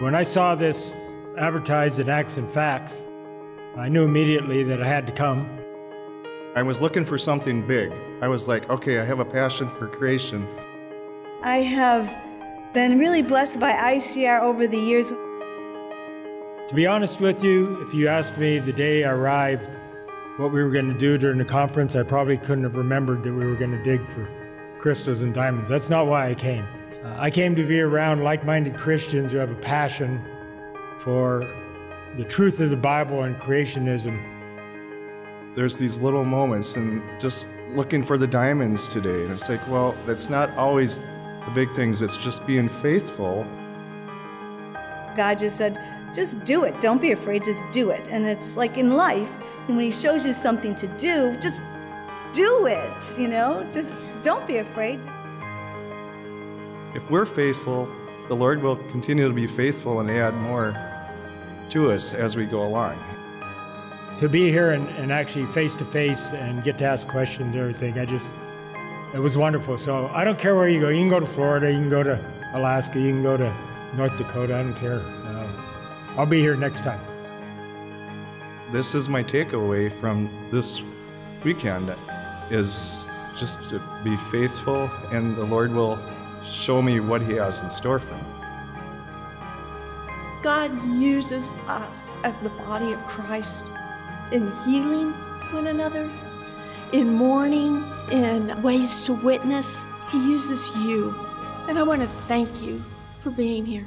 When I saw this advertised in Acts and Facts, I knew immediately that I had to come. I was looking for something big. I was like, okay, I have a passion for creation. I have been really blessed by ICR over the years. To be honest with you, if you asked me the day I arrived what we were going to do during the conference, I probably couldn't have remembered that we were going to dig for crystals and diamonds. That's not why I came. Uh, I came to be around like minded Christians who have a passion for the truth of the Bible and creationism. There's these little moments, and just looking for the diamonds today. And it's like, well, that's not always the big things, it's just being faithful. God just said, just do it. Don't be afraid, just do it. And it's like in life, when He shows you something to do, just do it, you know? Just don't be afraid. If we're faithful, the Lord will continue to be faithful and add more to us as we go along. To be here and, and actually face to face and get to ask questions and everything, I just, it was wonderful. So I don't care where you go. You can go to Florida, you can go to Alaska, you can go to North Dakota, I don't care. Uh, I'll be here next time. This is my takeaway from this weekend is just to be faithful and the Lord will show me what he has in store for me. God uses us as the body of Christ in healing one another, in mourning, in ways to witness. He uses you. And I want to thank you for being here.